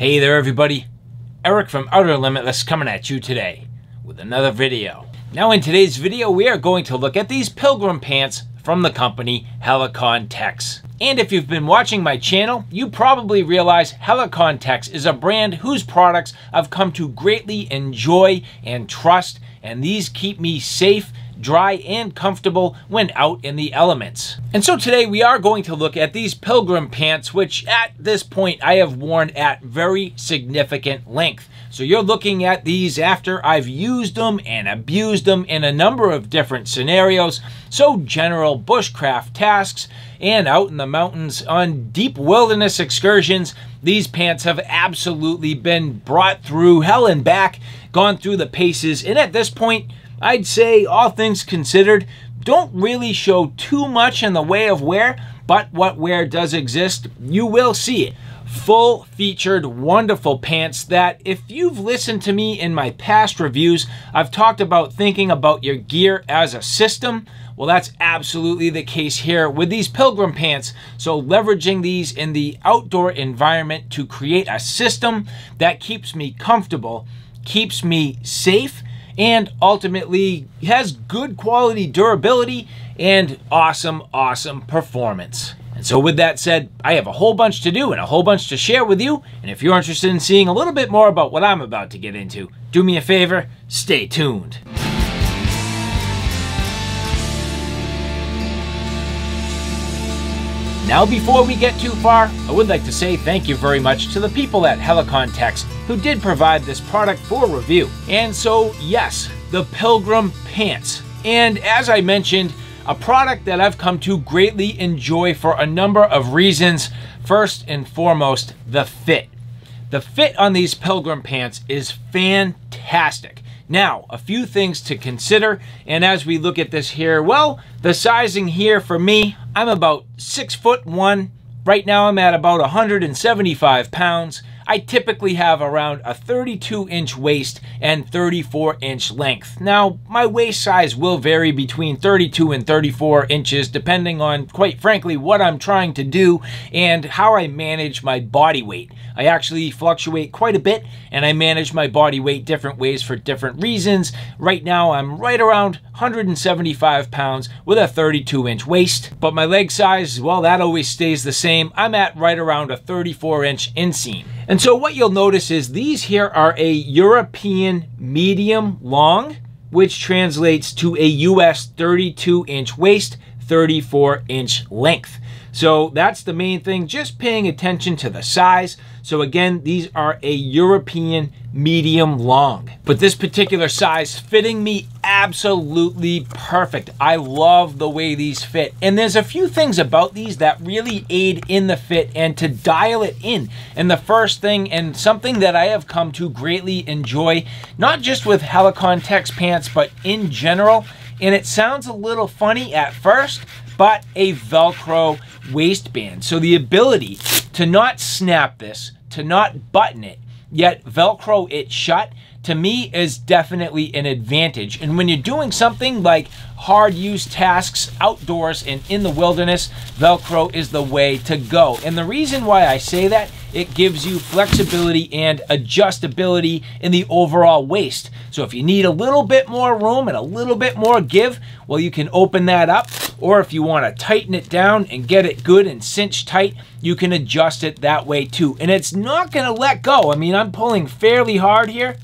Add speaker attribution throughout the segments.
Speaker 1: Hey there everybody, Eric from Outer Limitless coming at you today with another video. Now in today's video we are going to look at these pilgrim pants from the company Helikon-Tex. And if you've been watching my channel, you probably realize Helikon-Tex is a brand whose products I've come to greatly enjoy and trust and these keep me safe dry and comfortable when out in the elements. And so today we are going to look at these pilgrim pants, which at this point I have worn at very significant length. So you're looking at these after I've used them and abused them in a number of different scenarios. So general bushcraft tasks and out in the mountains on deep wilderness excursions, these pants have absolutely been brought through hell and back, gone through the paces, and at this point, I'd say, all things considered, don't really show too much in the way of wear, but what wear does exist, you will see it. Full featured, wonderful pants that, if you've listened to me in my past reviews, I've talked about thinking about your gear as a system. Well, that's absolutely the case here with these Pilgrim pants. So leveraging these in the outdoor environment to create a system that keeps me comfortable, keeps me safe, and ultimately has good quality durability and awesome, awesome performance. And so with that said, I have a whole bunch to do and a whole bunch to share with you. And if you're interested in seeing a little bit more about what I'm about to get into, do me a favor, stay tuned. Now, before we get too far, I would like to say thank you very much to the people at Helikon-Tex who did provide this product for review. And so, yes, the Pilgrim Pants. And as I mentioned, a product that I've come to greatly enjoy for a number of reasons. First and foremost, the fit. The fit on these Pilgrim Pants is fantastic. Now, a few things to consider, and as we look at this here, well, the sizing here for me, I'm about six foot one. Right now I'm at about 175 pounds. I typically have around a 32 inch waist and 34 inch length. Now, my waist size will vary between 32 and 34 inches depending on, quite frankly, what I'm trying to do and how I manage my body weight. I actually fluctuate quite a bit and I manage my body weight different ways for different reasons. Right now, I'm right around 175 pounds with a 32 inch waist, but my leg size, well, that always stays the same. I'm at right around a 34 inch inseam. And so what you'll notice is these here are a European medium long, which translates to a US 32 inch waist, 34 inch length. So that's the main thing, just paying attention to the size. So again, these are a European medium long. But this particular size fitting me absolutely perfect. I love the way these fit. And there's a few things about these that really aid in the fit and to dial it in. And the first thing, and something that I have come to greatly enjoy, not just with Helikon-Tex pants, but in general, and it sounds a little funny at first, but a Velcro waistband. So the ability to not snap this, to not button it, yet Velcro it shut, to me is definitely an advantage. And when you're doing something like hard use tasks outdoors and in the wilderness, Velcro is the way to go. And the reason why I say that, it gives you flexibility and adjustability in the overall waist. So if you need a little bit more room and a little bit more give, well, you can open that up. Or if you want to tighten it down and get it good and cinch tight, you can adjust it that way too. And it's not going to let go. I mean, I'm pulling fairly hard here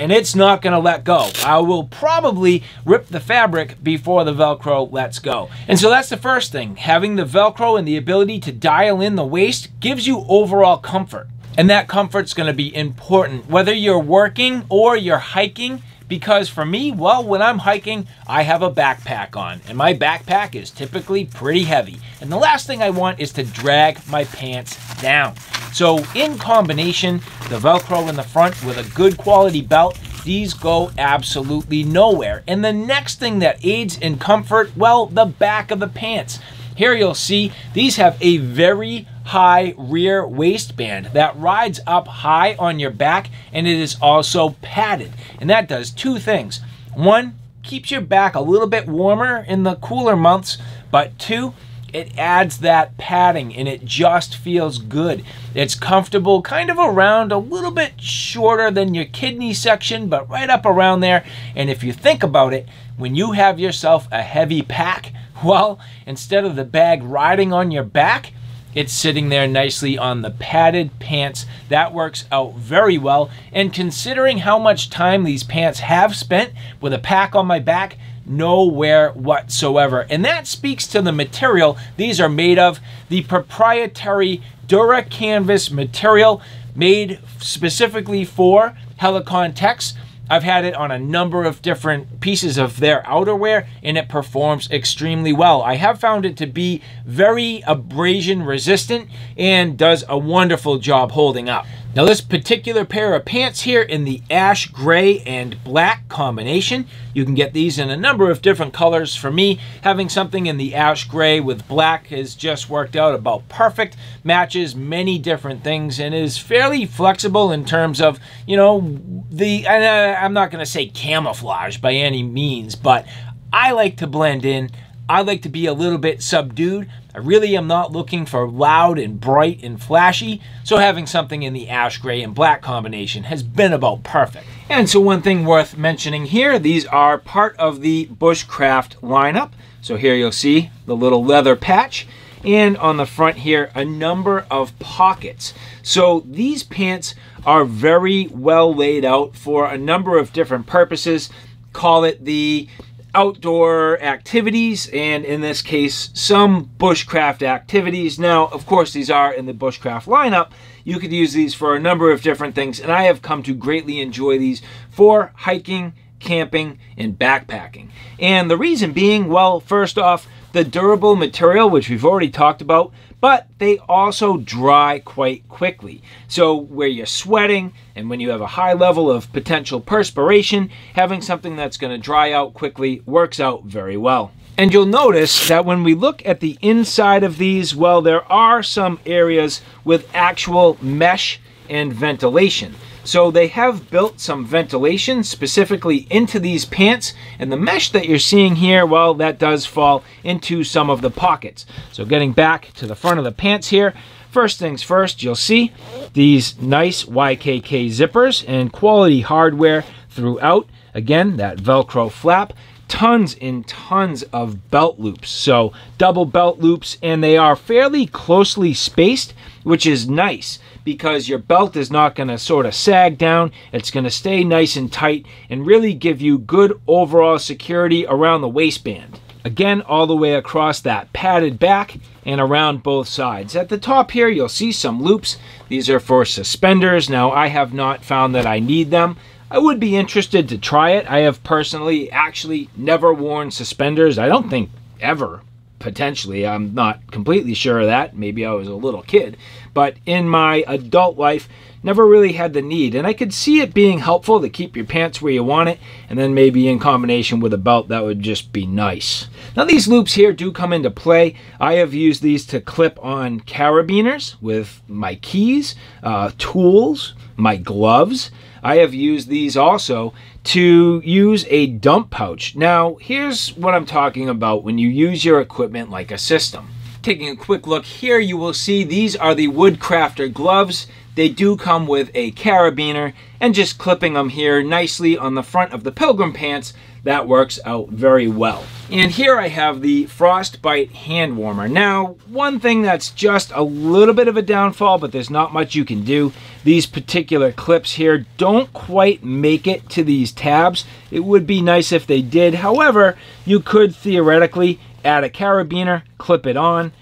Speaker 1: and it's not going to let go. I will probably rip the fabric before the Velcro lets go. And so that's the first thing. Having the Velcro and the ability to dial in the waist gives you overall comfort. And that comfort's going to be important. Whether you're working or you're hiking, because for me, well, when I'm hiking, I have a backpack on, and my backpack is typically pretty heavy. And the last thing I want is to drag my pants down. So in combination, the Velcro in the front with a good quality belt, these go absolutely nowhere. And the next thing that aids in comfort, well, the back of the pants. Here you'll see these have a very high rear waistband that rides up high on your back and it is also padded. And that does two things. One, keeps your back a little bit warmer in the cooler months, but two, it adds that padding and it just feels good. It's comfortable, kind of around a little bit shorter than your kidney section, but right up around there. And if you think about it, when you have yourself a heavy pack, well, instead of the bag riding on your back, it's sitting there nicely on the padded pants. That works out very well. And considering how much time these pants have spent with a pack on my back, nowhere whatsoever. And that speaks to the material these are made of, the proprietary Dura Canvas material made specifically for Helikon-Tex. I've had it on a number of different pieces of their outerwear and it performs extremely well. I have found it to be very abrasion resistant and does a wonderful job holding up. Now this particular pair of pants here in the ash gray and black combination, you can get these in a number of different colors. For me, having something in the ash gray with black has just worked out about perfect, matches many different things and is fairly flexible in terms of, you know, the, uh, I'm not going to say camouflage by any means, but I like to blend in. I like to be a little bit subdued. I really am not looking for loud and bright and flashy, so having something in the ash gray and black combination has been about perfect. And so one thing worth mentioning here, these are part of the Bushcraft lineup. So here you'll see the little leather patch and on the front here a number of pockets. So these pants are very well laid out for a number of different purposes. Call it the outdoor activities and in this case some bushcraft activities. Now of course these are in the bushcraft lineup. You could use these for a number of different things and i have come to greatly enjoy these for hiking camping and backpacking. And the reason being well first off the durable material which we've already talked about but they also dry quite quickly. So where you're sweating and when you have a high level of potential perspiration, having something that's going to dry out quickly works out very well. And you'll notice that when we look at the inside of these, well, there are some areas with actual mesh and ventilation. So they have built some ventilation specifically into these pants and the mesh that you're seeing here, well, that does fall into some of the pockets. So getting back to the front of the pants here, first things first, you'll see these nice YKK zippers and quality hardware throughout. Again, that Velcro flap tons and tons of belt loops. So double belt loops and they are fairly closely spaced, which is nice because your belt is not going to sort of sag down. It's going to stay nice and tight and really give you good overall security around the waistband. Again, all the way across that padded back and around both sides. At the top here, you'll see some loops. These are for suspenders. Now, I have not found that I need them. I would be interested to try it. I have personally actually never worn suspenders. I don't think ever, potentially. I'm not completely sure of that. Maybe I was a little kid. But in my adult life, never really had the need. And I could see it being helpful to keep your pants where you want it. And then maybe in combination with a belt, that would just be nice. Now these loops here do come into play. I have used these to clip on carabiners with my keys, uh, tools, my gloves. I have used these also to use a dump pouch. Now, here's what I'm talking about when you use your equipment like a system. Taking a quick look here, you will see these are the Woodcrafter gloves. They do come with a carabiner and just clipping them here nicely on the front of the Pilgrim pants that works out very well. And here I have the Frostbite hand warmer. Now, one thing that's just a little bit of a downfall, but there's not much you can do. These particular clips here don't quite make it to these tabs. It would be nice if they did. However, you could theoretically add a carabiner, clip it on,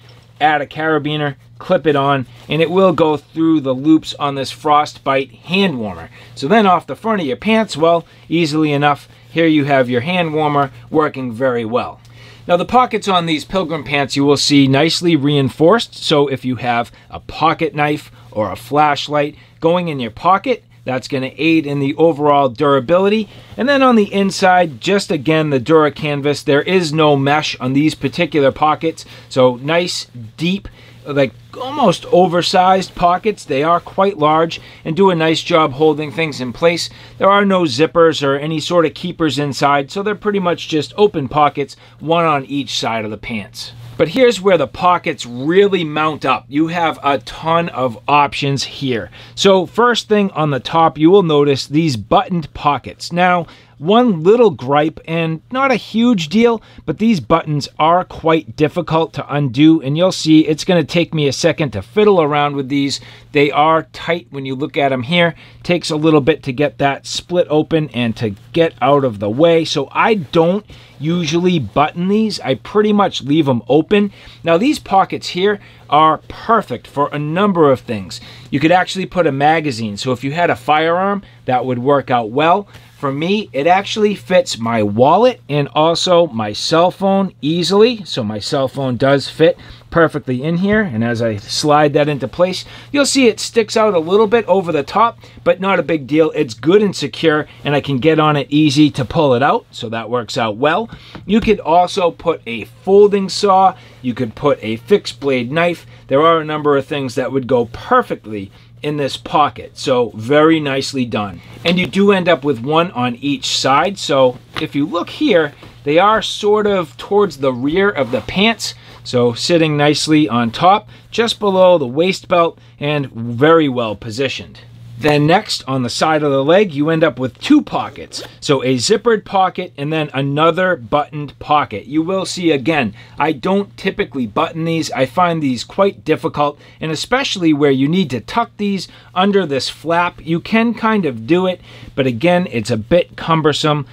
Speaker 1: add a carabiner, clip it on, and it will go through the loops on this Frostbite hand warmer. So then off the front of your pants, well, easily enough, here you have your hand warmer working very well. Now the pockets on these Pilgrim pants you will see nicely reinforced. So if you have a pocket knife or a flashlight going in your pocket, that's going to aid in the overall durability. And then on the inside, just again, the Dura canvas, there is no mesh on these particular pockets. So nice, deep, like almost oversized pockets. They are quite large and do a nice job holding things in place. There are no zippers or any sort of keepers inside, so they're pretty much just open pockets, one on each side of the pants. But here's where the pockets really mount up. You have a ton of options here. So first thing on the top, you will notice these buttoned pockets. Now, one little gripe, and not a huge deal, but these buttons are quite difficult to undo, and you'll see it's going to take me a second to fiddle around with these. They are tight when you look at them here. Takes a little bit to get that split open and to get out of the way. So I don't usually button these. I pretty much leave them open. Now these pockets here are perfect for a number of things. You could actually put a magazine. So if you had a firearm, that would work out well. For me, it actually fits my wallet and also my cell phone easily. So my cell phone does fit perfectly in here. And as I slide that into place, you'll see it sticks out a little bit over the top, but not a big deal. It's good and secure and I can get on it easy to pull it out. So that works out well. You could also put a folding saw. You could put a fixed blade knife. There are a number of things that would go perfectly in this pocket. So very nicely done. And you do end up with one on each side. So if you look here, they are sort of towards the rear of the pants. So sitting nicely on top, just below the waist belt and very well positioned. Then next, on the side of the leg, you end up with two pockets. So a zippered pocket and then another buttoned pocket. You will see again, I don't typically button these. I find these quite difficult, and especially where you need to tuck these under this flap, you can kind of do it, but again, it's a bit cumbersome.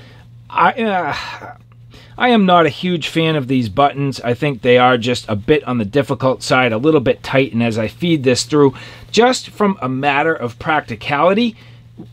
Speaker 1: I, uh, I am not a huge fan of these buttons. I think they are just a bit on the difficult side, a little bit tight, and as I feed this through, just from a matter of practicality,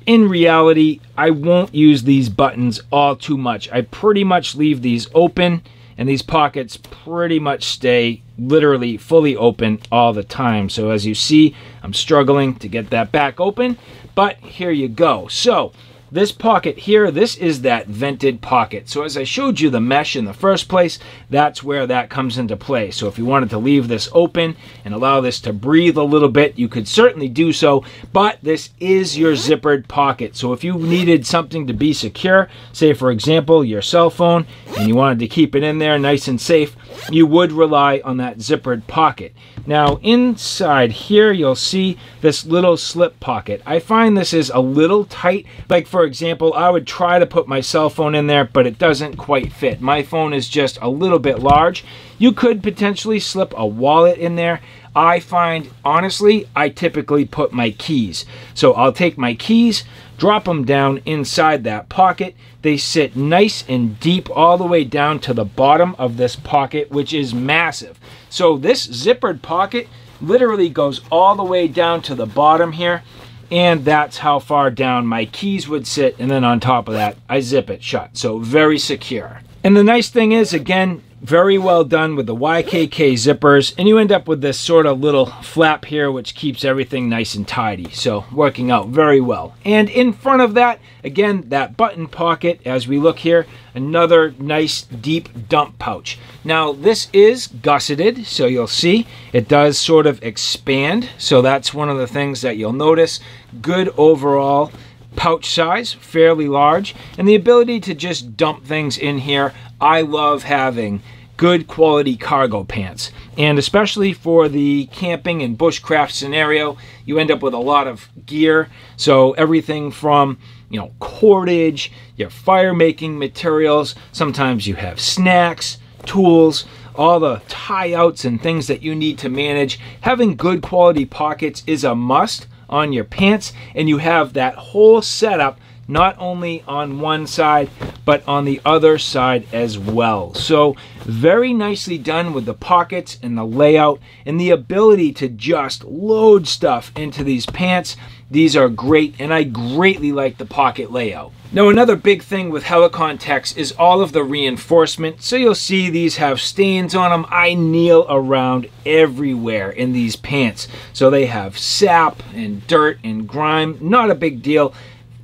Speaker 1: in reality, I won't use these buttons all too much. I pretty much leave these open, and these pockets pretty much stay literally fully open all the time. So as you see, I'm struggling to get that back open, but here you go. So this pocket here, this is that vented pocket. So as I showed you the mesh in the first place, that's where that comes into play. So if you wanted to leave this open and allow this to breathe a little bit, you could certainly do so, but this is your zippered pocket. So if you needed something to be secure, say for example, your cell phone, and you wanted to keep it in there nice and safe, you would rely on that zippered pocket. Now inside here you'll see this little slip pocket. I find this is a little tight. Like for example, I would try to put my cell phone in there, but it doesn't quite fit. My phone is just a little bit large. You could potentially slip a wallet in there. I find, honestly, I typically put my keys. So I'll take my keys, drop them down inside that pocket. They sit nice and deep all the way down to the bottom of this pocket, which is massive. So this zippered pocket literally goes all the way down to the bottom here. And that's how far down my keys would sit. And then on top of that, I zip it shut. So very secure. And the nice thing is, again, very well done with the YKK zippers. And you end up with this sort of little flap here which keeps everything nice and tidy. So working out very well. And in front of that again that button pocket as we look here another nice deep dump pouch. Now this is gusseted so you'll see it does sort of expand. So that's one of the things that you'll notice. Good overall pouch size, fairly large, and the ability to just dump things in here. I love having good quality cargo pants. And especially for the camping and bushcraft scenario, you end up with a lot of gear. So everything from, you know, cordage, your fire making materials, sometimes you have snacks, tools, all the tie outs and things that you need to manage. Having good quality pockets is a must on your pants and you have that whole setup not only on one side but on the other side as well. So very nicely done with the pockets and the layout and the ability to just load stuff into these pants. These are great and I greatly like the pocket layout. Now another big thing with Helikon-Tex is all of the reinforcement. So you'll see these have stains on them. I kneel around everywhere in these pants. So they have sap and dirt and grime. Not a big deal.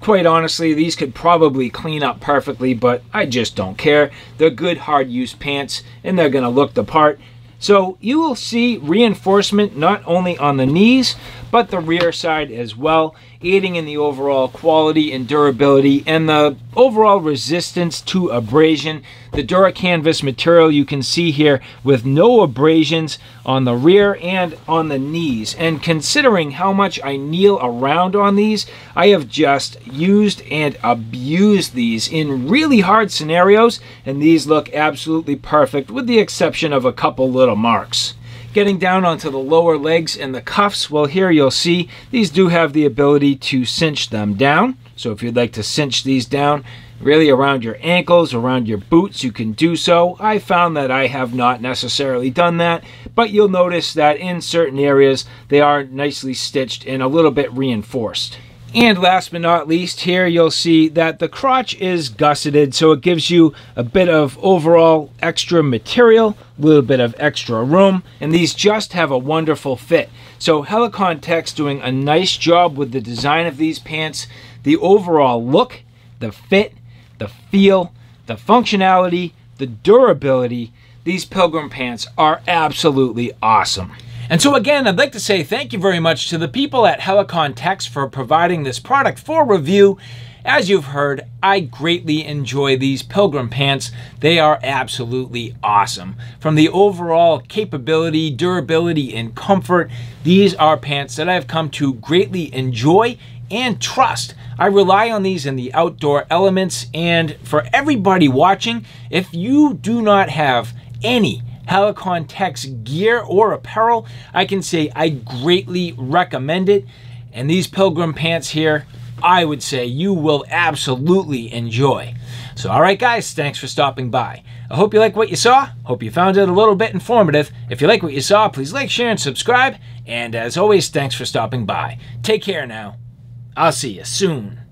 Speaker 1: Quite honestly, these could probably clean up perfectly, but I just don't care. They're good hard use pants and they're gonna look the part. So you will see reinforcement not only on the knees, but the rear side as well, aiding in the overall quality and durability and the overall resistance to abrasion. The Duracanvas material you can see here with no abrasions on the rear and on the knees. And considering how much I kneel around on these, I have just used and abused these in really hard scenarios, and these look absolutely perfect with the exception of a couple little marks. Getting down onto the lower legs and the cuffs, well here you'll see these do have the ability to cinch them down. So if you'd like to cinch these down really around your ankles, around your boots, you can do so. I found that I have not necessarily done that, but you'll notice that in certain areas they are nicely stitched and a little bit reinforced. And last but not least, here you'll see that the crotch is gusseted, so it gives you a bit of overall extra material, a little bit of extra room, and these just have a wonderful fit. So Helikon-Tex doing a nice job with the design of these pants, the overall look, the fit, the feel, the functionality, the durability. These Pilgrim pants are absolutely awesome. And so again, I'd like to say thank you very much to the people at Helikon-Tex for providing this product for review. As you've heard, I greatly enjoy these Pilgrim pants. They are absolutely awesome. From the overall capability, durability, and comfort, these are pants that I've come to greatly enjoy and trust. I rely on these in the outdoor elements, and for everybody watching, if you do not have any Helikon-Tex gear or apparel, I can say I greatly recommend it. And these Pilgrim pants here, I would say you will absolutely enjoy. So, all right, guys, thanks for stopping by. I hope you like what you saw. Hope you found it a little bit informative. If you like what you saw, please like, share, and subscribe. And as always, thanks for stopping by. Take care now. I'll see you soon.